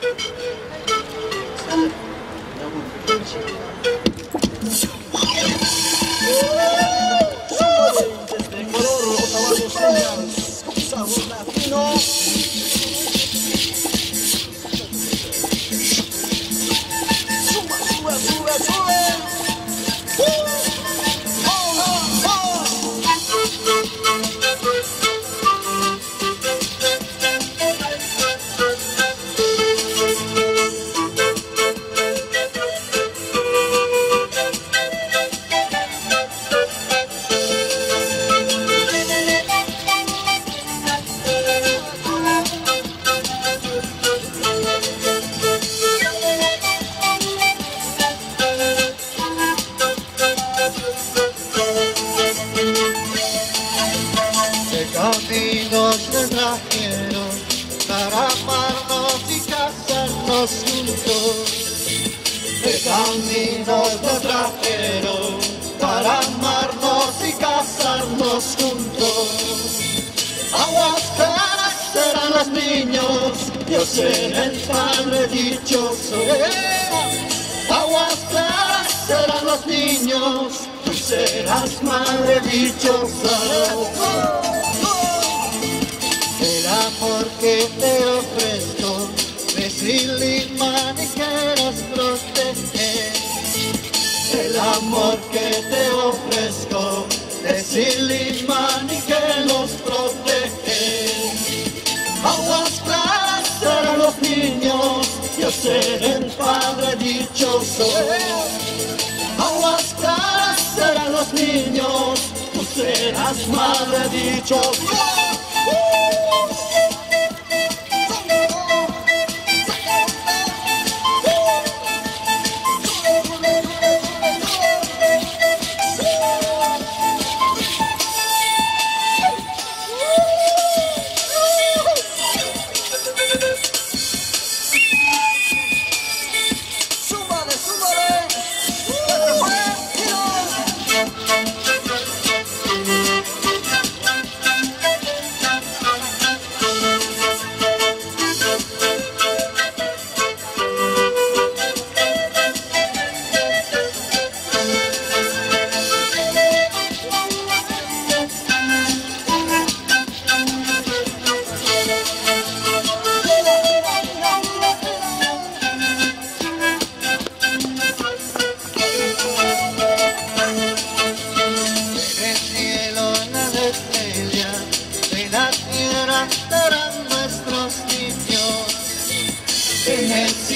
그다음 에. Para amarnos y casarnos juntos? ¿Qué caminos me trajeron para amarnos y casarnos juntos? Aguas claras serán los niños, yo seré el padre dichoso. Aguas claras serán los niños, tú serás madre dichosa. Yo seré el padre dichoso. Aguas claras serán los niños, tú serás madre dichosa.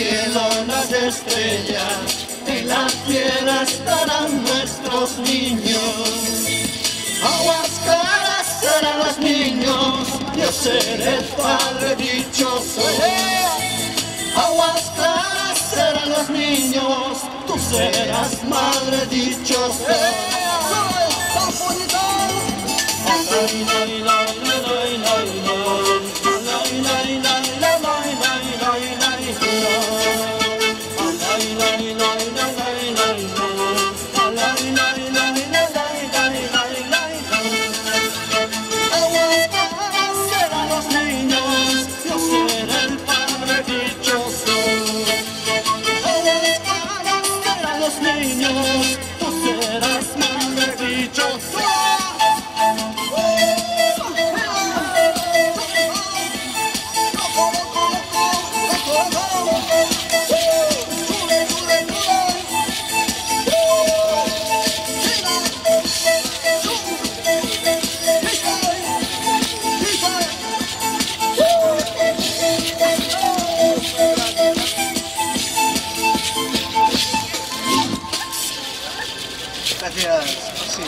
Cielo las estrellas, en la tierra estarán nuestros niños. Aguas claras serán los niños, yo seré el padre dichoso. Aguas claras serán los niños, tú serás madre dichosa. Aguas Gracias. Sí,